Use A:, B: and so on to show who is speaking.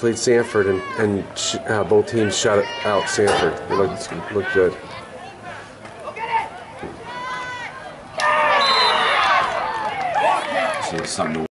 A: played Sanford and, and sh- uh, both teams shut out Sanford. It looked, looked good.
B: So something